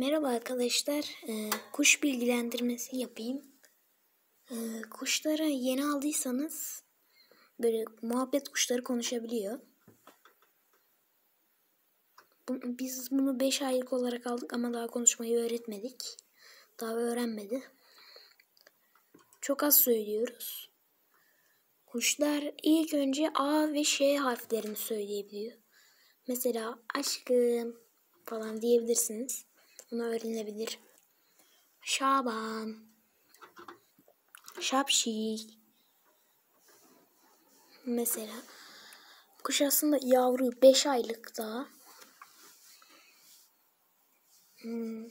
Merhaba arkadaşlar. Ee, kuş bilgilendirmesi yapayım. Ee, kuşlara yeni aldıysanız böyle muhabbet kuşları konuşabiliyor. Biz bunu 5 aylık olarak aldık ama daha konuşmayı öğretmedik. Daha öğrenmedi. Çok az söylüyoruz. Kuşlar ilk önce A ve Ş harflerini söyleyebiliyor. Mesela aşkım falan diyebilirsiniz. Bunu öğrenebilir. Şaban. Şapşik. Mesela. Kuş aslında yavru 5 aylık daha. Hmm.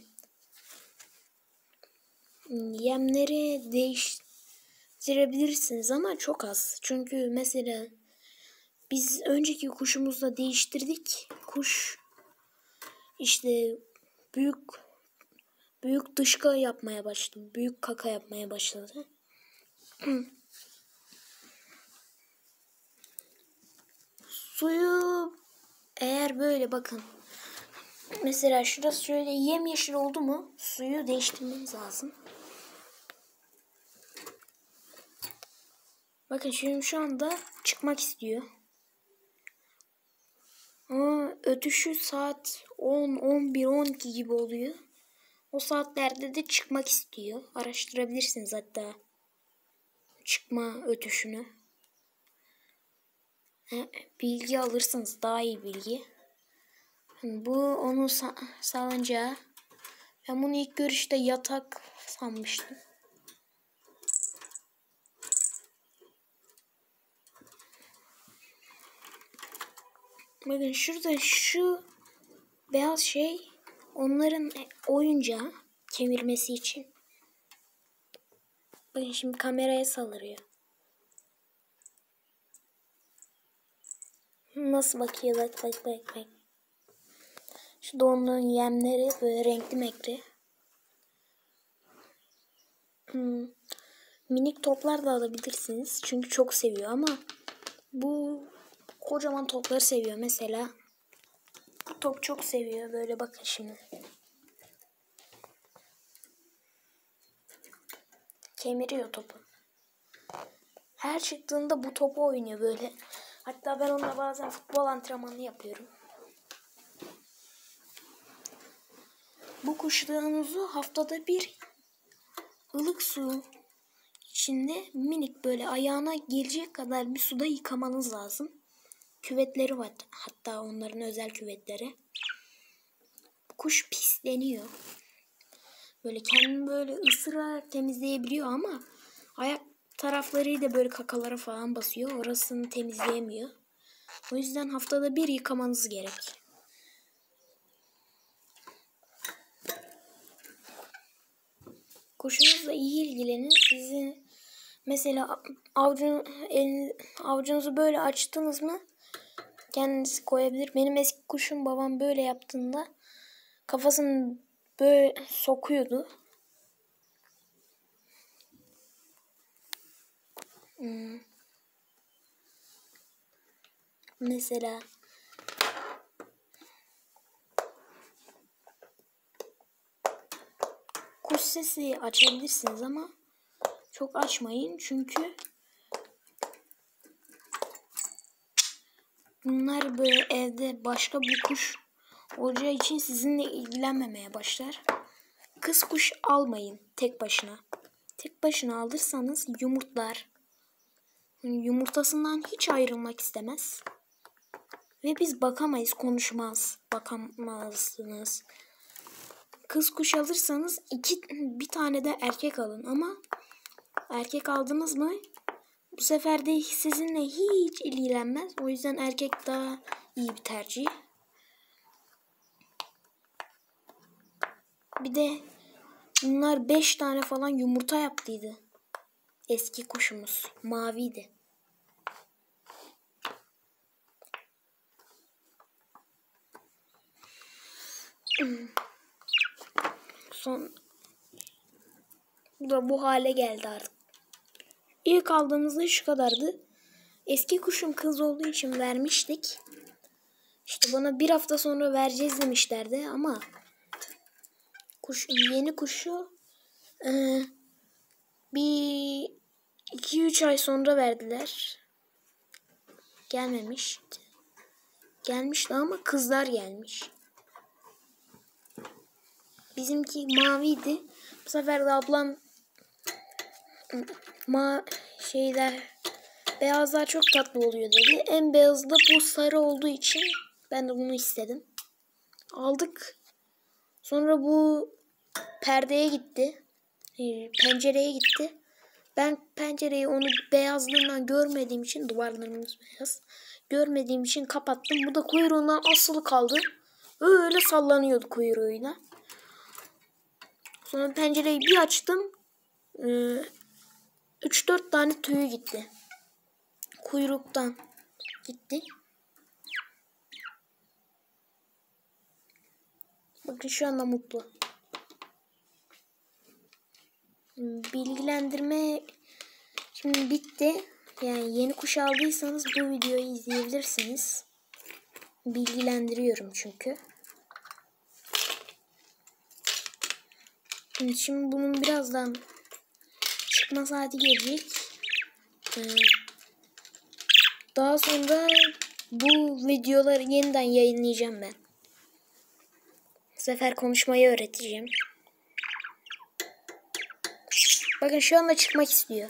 Yemleri değiştirebilirsiniz ama çok az. Çünkü mesela biz önceki kuşumuzla değiştirdik. Kuş işte büyük büyük dışka yapmaya başladı. Büyük kaka yapmaya başladı. Suyu eğer böyle bakın. Mesela şurası şöyle yemyeşil oldu mu suyu değiştirmeniz lazım. Bakın şimdi şu anda çıkmak istiyor. Ama ötüşü saat 10, 11, 12 gibi oluyor. O saatlerde de çıkmak istiyor. Araştırabilirsiniz hatta çıkma ötüşünü. Bilgi alırsanız daha iyi bilgi. Bu onu sa sağlanca ben bunu ilk görüşte yatak sanmıştım. Bakın şurada şu beyaz şey onların oyuncağı kemirmesi için. Bakın şimdi kameraya saldırıyor. Nasıl bakıyor bak bak bak bak. Şu donluğun yemleri böyle renkli mekri. Hmm. Minik toplar da alabilirsiniz. Çünkü çok seviyor ama bu kocaman topları seviyor. Mesela bu top çok seviyor. Böyle bakın şimdi. Kemiriyor topu. Her çıktığında bu topu oynuyor böyle. Hatta ben onunla bazen futbol antrenmanı yapıyorum. Bu kuşlarınızı haftada bir ılık su içinde minik böyle ayağına gelecek kadar bir suda yıkamanız lazım küvetleri var. Hatta onların özel küvetleri. Kuş pisleniyor. Böyle kendini böyle ısırarak temizleyebiliyor ama ayak tarafları da böyle kakalara falan basıyor. Orasını temizleyemiyor. O yüzden haftada bir yıkamanız gerek. Kuşunuzla iyi ilgilenin. Sizin mesela avucun, el, avucunuzu böyle açtınız mı kendisi koyabilir. Benim eski kuşum babam böyle yaptığında kafasını böyle sokuyordu. Hmm. Mesela kuş sesi açabilirsiniz ama çok açmayın çünkü Bunlar böyle evde başka bir kuş olacağı için sizinle ilgilenmemeye başlar. Kız kuş almayın tek başına. Tek başına alırsanız yumurtlar. Yumurtasından hiç ayrılmak istemez. Ve biz bakamayız, konuşmaz. Bakamazsınız. Kız kuş alırsanız iki bir tane de erkek alın ama erkek aldınız mı bu sefer de sizinle hiç ilgilenmez. O yüzden erkek daha iyi bir tercih. Bir de bunlar 5 tane falan yumurta yaptıydı. Eski kuşumuz. Maviydi. Son bu da bu hale geldi artık. İlk aldığımızda şu kadardı. Eski kuşum kız olduğu için vermiştik. İşte bana bir hafta sonra vereceğiz demişlerdi ama kuş yeni kuşu e, bir 2-3 ay sonra verdiler. Gelmemişti. Gelmişti ama kızlar gelmiş. Bizimki maviydi. Bu sefer de ablam ma şeyler beyazlar çok tatlı oluyor dedi. En beyazı da bu sarı olduğu için ben de bunu istedim. Aldık. Sonra bu perdeye gitti. e, Pencereye gitti. Ben pencereyi onu beyazlığından görmediğim için duvarlarımız beyaz. Görmediğim için kapattım. Bu da kuyruğundan asılı kaldı. Öyle sallanıyordu kuyruğuyla. Sonra pencereyi bir açtım. 3-4 tane tüyü gitti. Kuyruktan gitti. Bakın şu anda mutlu. Bilgilendirme şimdi bitti. Yani yeni kuş aldıysanız bu videoyu izleyebilirsiniz. Bilgilendiriyorum çünkü. Şimdi bunun birazdan çıkma saati gelecek. Ee, daha sonra bu videoları yeniden yayınlayacağım ben. Bu sefer konuşmayı öğreteceğim. Bakın şu anda çıkmak istiyor.